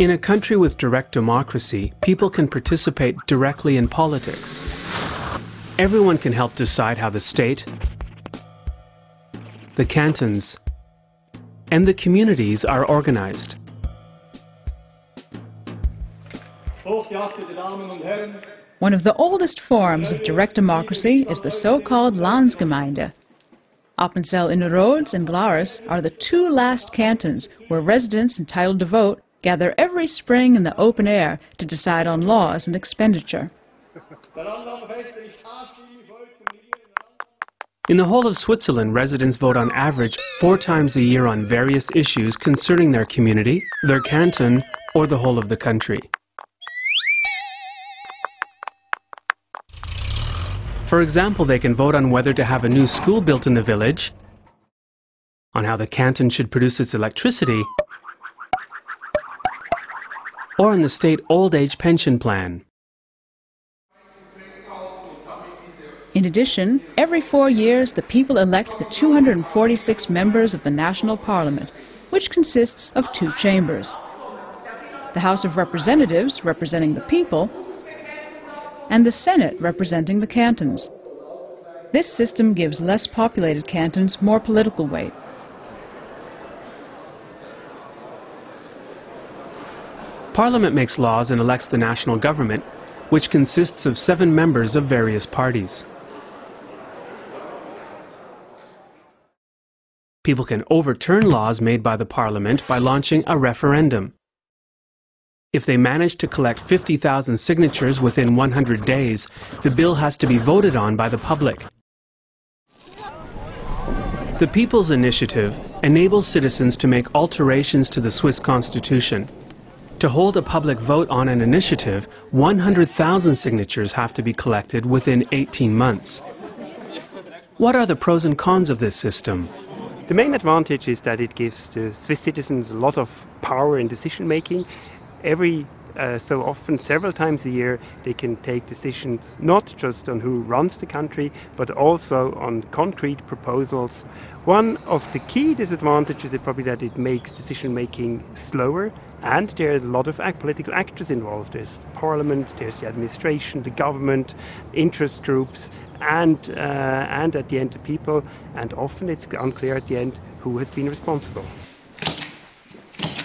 In a country with direct democracy, people can participate directly in politics. Everyone can help decide how the state, the cantons, and the communities are organized. One of the oldest forms of direct democracy is the so-called Landsgemeinde. Appenzell Innerrhodes and Glarus are the two last cantons where residents entitled to vote gather every spring in the open air to decide on laws and expenditure. In the whole of Switzerland, residents vote on average four times a year on various issues concerning their community, their canton, or the whole of the country. For example, they can vote on whether to have a new school built in the village, on how the canton should produce its electricity, or in the state old age pension plan. In addition, every four years the people elect the 246 members of the National Parliament, which consists of two chambers. The House of Representatives, representing the people, and the Senate representing the cantons. This system gives less populated cantons more political weight. Parliament makes laws and elects the national government, which consists of seven members of various parties. People can overturn laws made by the Parliament by launching a referendum. If they manage to collect 50,000 signatures within 100 days, the bill has to be voted on by the public. The People's Initiative enables citizens to make alterations to the Swiss constitution. To hold a public vote on an initiative, 100,000 signatures have to be collected within 18 months. What are the pros and cons of this system? The main advantage is that it gives the Swiss citizens a lot of power in decision making every uh, so often, several times a year, they can take decisions not just on who runs the country, but also on concrete proposals. One of the key disadvantages is probably that it makes decision making slower, and there are a lot of political actors involved. There's the parliament, there's the administration, the government, interest groups, and uh, and at the end the people, and often it's unclear at the end who has been responsible.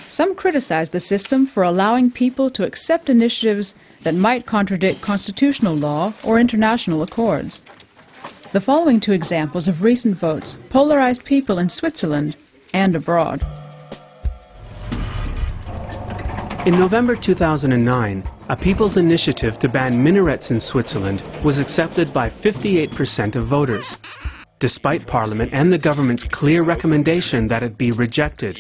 Some criticize the system for allowing people to accept initiatives that might contradict constitutional law or international accords. The following two examples of recent votes polarized people in Switzerland and abroad. In November 2009, a people's initiative to ban minarets in Switzerland was accepted by 58% of voters despite Parliament and the government's clear recommendation that it be rejected.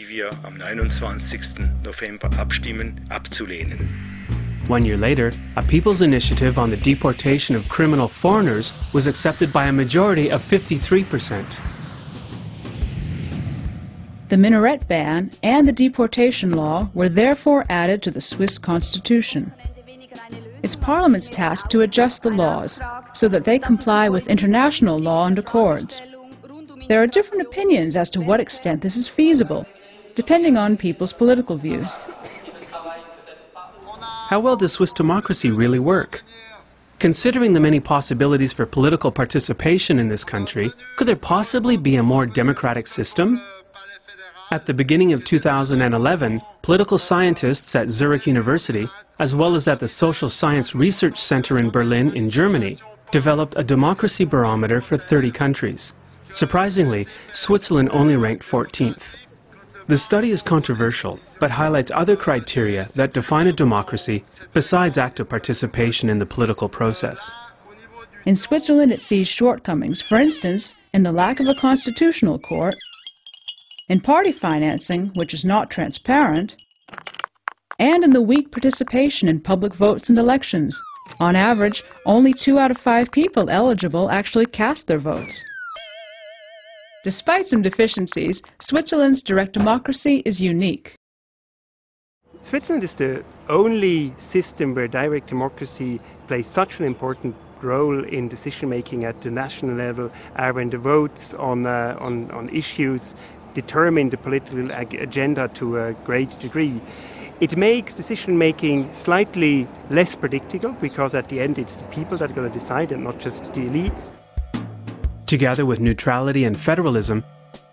One year later, a people's initiative on the deportation of criminal foreigners was accepted by a majority of 53%. The minaret ban and the deportation law were therefore added to the Swiss constitution. It's Parliament's task to adjust the laws so that they comply with international law and accords. There are different opinions as to what extent this is feasible, depending on people's political views. How well does Swiss democracy really work? Considering the many possibilities for political participation in this country, could there possibly be a more democratic system? At the beginning of 2011, political scientists at Zurich University, as well as at the Social Science Research Center in Berlin in Germany, developed a democracy barometer for 30 countries. Surprisingly, Switzerland only ranked 14th. The study is controversial, but highlights other criteria that define a democracy besides active participation in the political process. In Switzerland, it sees shortcomings, for instance, in the lack of a constitutional court in party financing, which is not transparent, and in the weak participation in public votes and elections. On average, only two out of five people eligible actually cast their votes. Despite some deficiencies, Switzerland's direct democracy is unique. Switzerland is the only system where direct democracy plays such an important role in decision making at the national level are when the votes on, uh, on, on issues determine the political ag agenda to a great degree. It makes decision making slightly less predictable because at the end it's the people that are going to decide and not just the elites. Together with neutrality and federalism,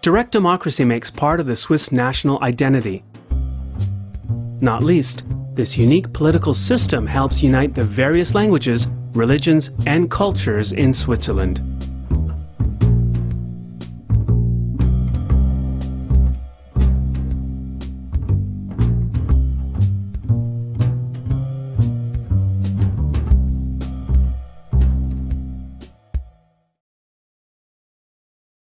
direct democracy makes part of the Swiss national identity. Not least, this unique political system helps unite the various languages, religions, and cultures in Switzerland.